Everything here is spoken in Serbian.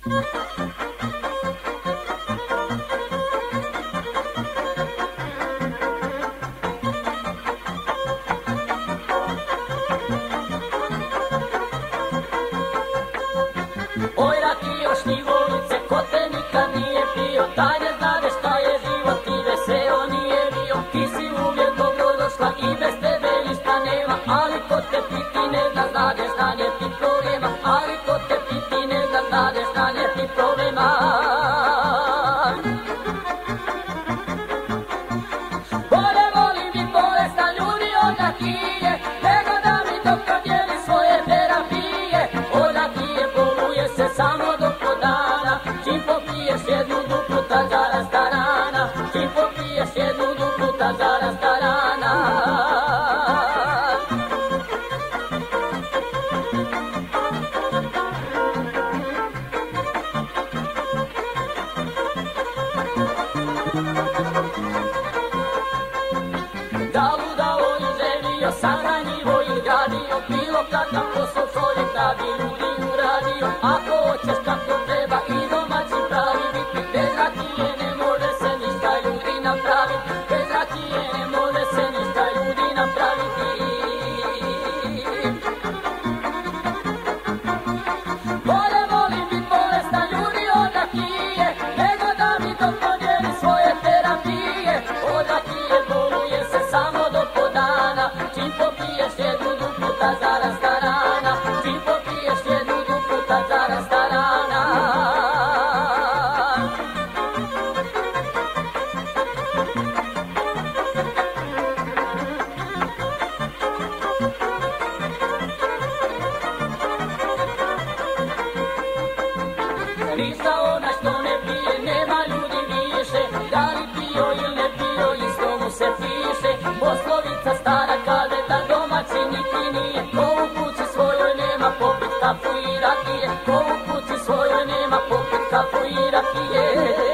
Oj, rakio, volice, ko te nikad nije pio, tanje Sara. Priznao na što ne pije, nema ljudi više Da li pio ili ne pio, isto mu se piše. Poslovica stara kade da domaći niti nije. Ko u kući svojoj nema popit kafu i rakije Ko u kući svojoj nema popit kafu i rakije